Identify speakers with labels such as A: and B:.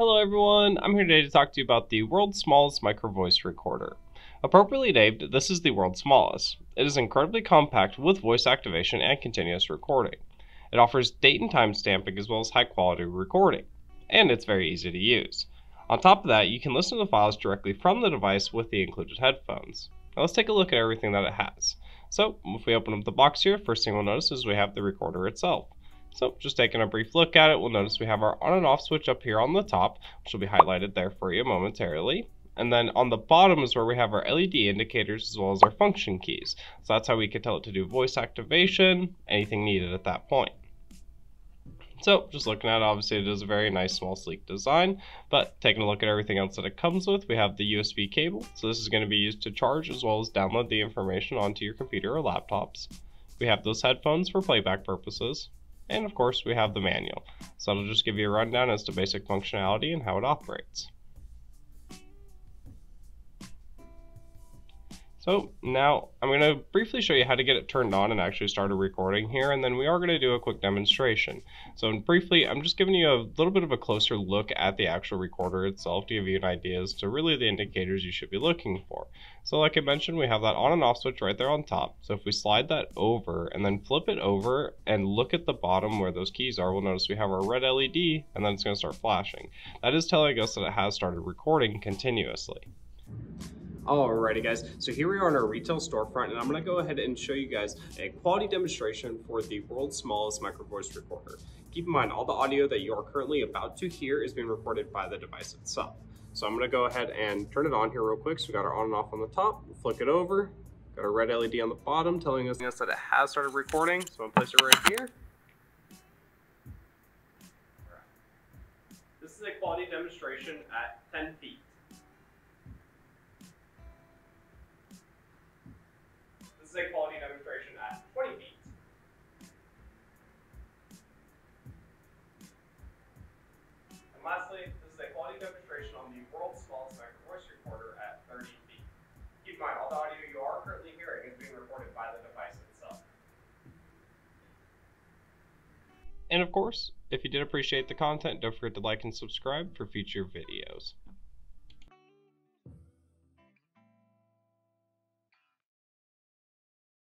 A: Hello everyone, I'm here today to talk to you about the world's smallest micro voice recorder. Appropriately named, this is the world's smallest. It is incredibly compact with voice activation and continuous recording. It offers date and time stamping as well as high quality recording, and it's very easy to use. On top of that, you can listen to the files directly from the device with the included headphones. Now let's take a look at everything that it has. So, if we open up the box here, first thing we'll notice is we have the recorder itself. So just taking a brief look at it, we'll notice we have our on and off switch up here on the top, which will be highlighted there for you momentarily. And then on the bottom is where we have our LED indicators as well as our function keys. So that's how we can tell it to do voice activation, anything needed at that point. So just looking at it, obviously it is a very nice, small, sleek design, but taking a look at everything else that it comes with, we have the USB cable. So this is going to be used to charge as well as download the information onto your computer or laptops. We have those headphones for playback purposes. And of course, we have the manual. So it'll just give you a rundown as to basic functionality and how it operates. So now I'm going to briefly show you how to get it turned on and actually start a recording here and then we are going to do a quick demonstration. So briefly I'm just giving you a little bit of a closer look at the actual recorder itself to give you an idea as to really the indicators you should be looking for. So like I mentioned we have that on and off switch right there on top. So if we slide that over and then flip it over and look at the bottom where those keys are we'll notice we have our red LED and then it's going to start flashing. That is telling us that it has started recording continuously.
B: Alrighty guys, so here we are in our retail storefront and I'm to go ahead and show you guys a quality demonstration for the world's smallest micro voice recorder. Keep in mind all the audio that you are currently about to hear is being recorded by the device itself. So I'm to go ahead and turn it on here real quick. So we got our on and off on the top, we'll flick it over, got a red LED on the bottom telling us that it has started recording. So I'm to place it right here. This is a quality demonstration at 10 feet. Lastly, this is a quality demonstration on the world's smallest micro voice recorder at 30 feet. Keep in mind, all the audio you are currently hearing is being recorded by the device itself.
A: And of course, if you did appreciate the content, don't forget to like and subscribe for future videos.